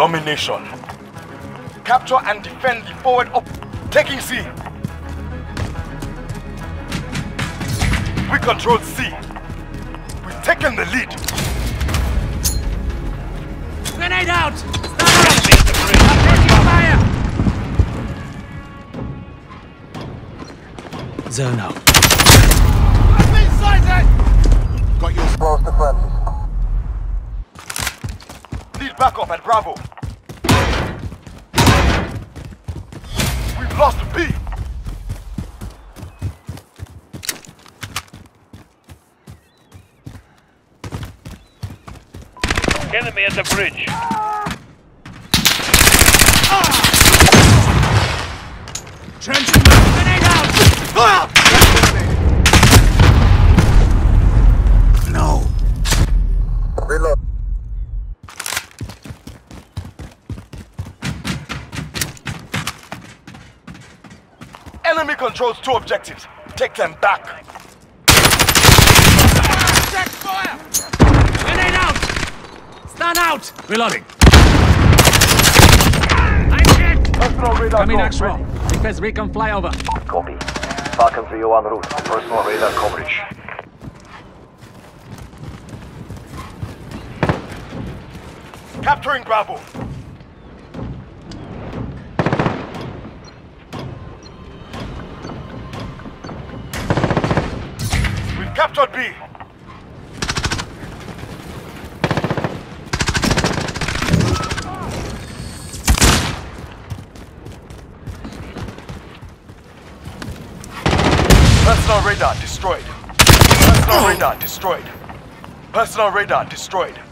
domination. Capture and defend the forward up. Taking C. We control C. We've taken the lead. Grenade out! Taking fire! Zone out. Got your Close to friendly. Need backup at Bravo. We've lost B. Enemy at the bridge. Trench Grenade out! Controls two objectives. Take them back. Check fire! Grenade out! Stand out! Reloading. I'm hit! Personal radar Coming drone next row. ready. Request recon flyover. Copy. Falcon 301 route personal radar coverage. Capturing Bravo. Captured B. Personal radar destroyed. Personal radar destroyed. Personal radar destroyed.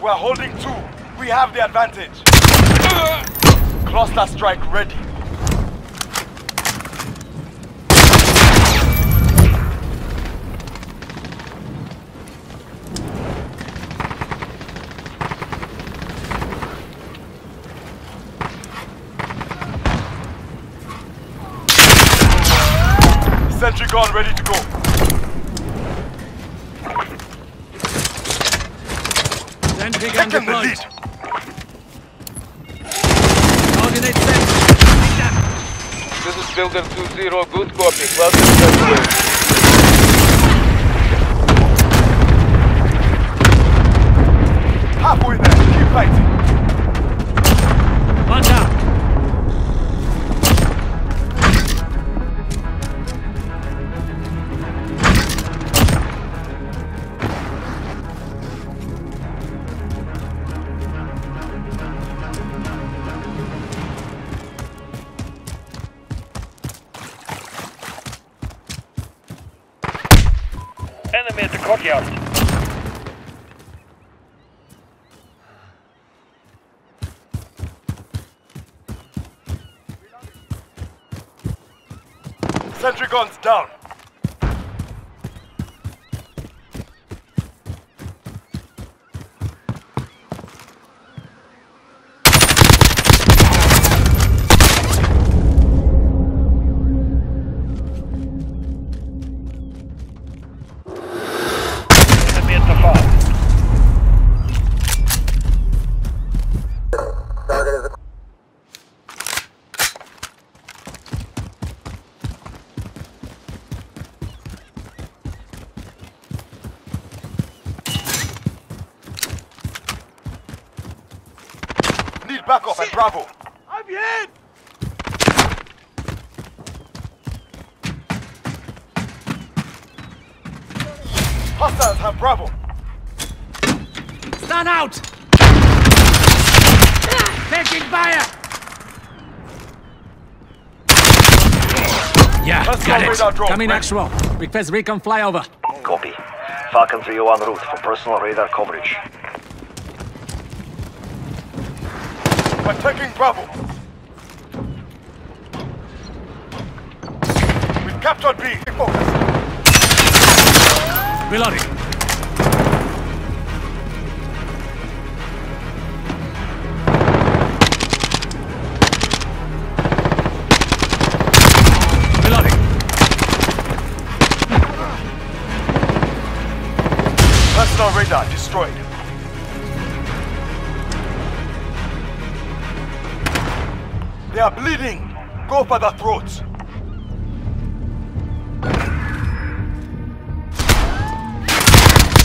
We're holding two. We have the advantage. Cluster strike ready. Sentry gun ready to go. Sentry gun deployed. Coordinate set. This is Builder 2-0. Good copy. Cluster strike away. Halfway there. Keep fighting. Enemy at the courtyard. Sentry guns down. Enemy at the farm. Need backup at Bravo. I'm hit! Hostiles have Bravo. Stand out! Taking fire! Yeah, Personal radar got it. drone Coming ready. next row. Request recon flyover. Copy. Falcon 301 route for personal radar coverage. Attacking Bravo. We captured B. Focus. Reloading. Reloading. Personal radar destroyed. They are bleeding. Go for the throats.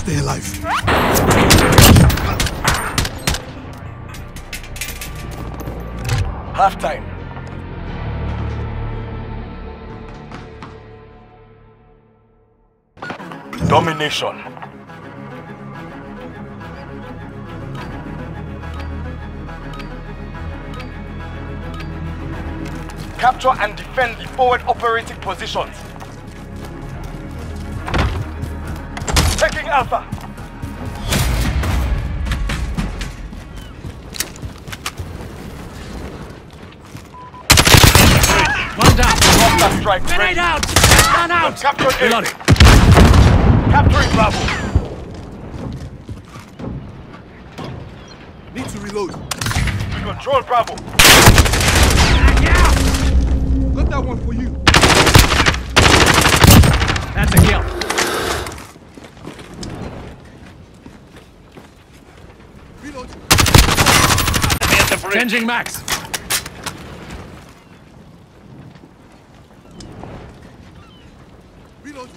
Stay alive. Half time. Domination. Capture and defend the forward operating positions. Taking Alpha. One down. Cluster strike Grenade out! Gun out! Captured A. Reloading. Capturing Bravo. Need to reload. We control Bravo. Got that one for you. That's a kill. Reload. Changing max. Reload.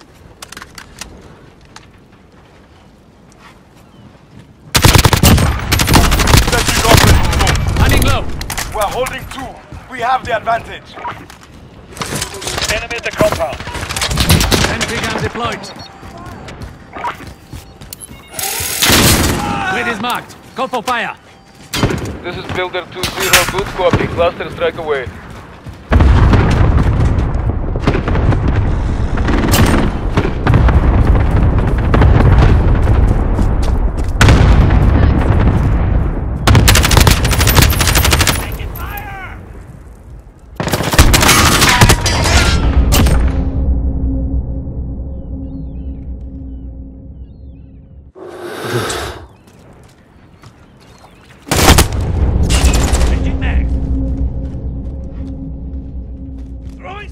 Setting off. Running low. We're holding two. We have the advantage. Enemy at the compound. Entry gun deployed. Grid is marked. Go for fire. This is Builder 2-0, good copy. Cluster strike away. Changing max. Throwing.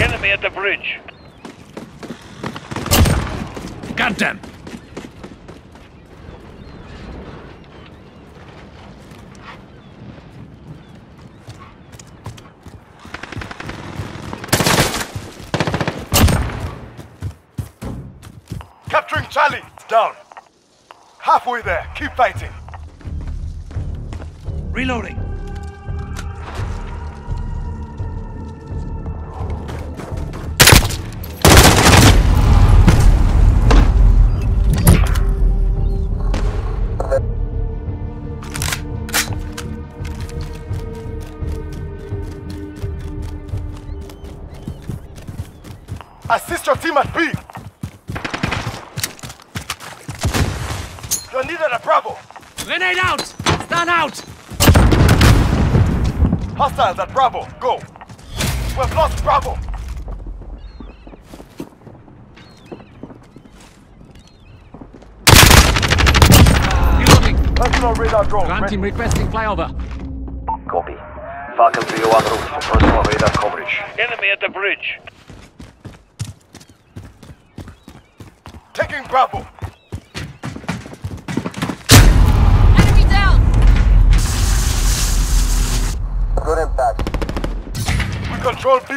Enemy at the bridge. Got Capturing Charlie. Down. Halfway there. Keep fighting. Reloading. Assist your team at B. Bravo. Grenade out. Stun out. Hostiles at Bravo. Go. We've lost Bravo. Reloading. Personal radar drone. Ground team requesting flyover. Copy. Falcon 301 route for personal radar coverage. Enemy at the bridge. Taking Bravo. Control B.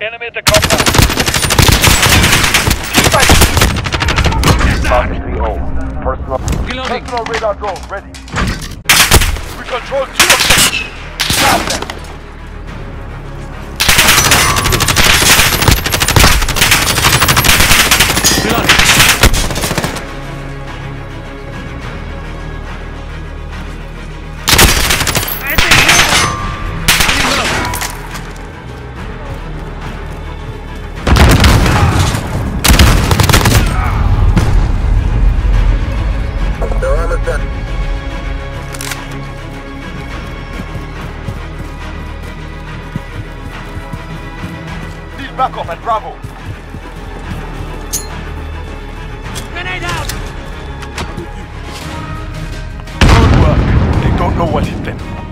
Enemy at the compound. Falcon 3-0. Personal. Personal radar drone ready. Control two objectives. Stop them. At Bravo. Grenade out! Good work. They don't know what hit them.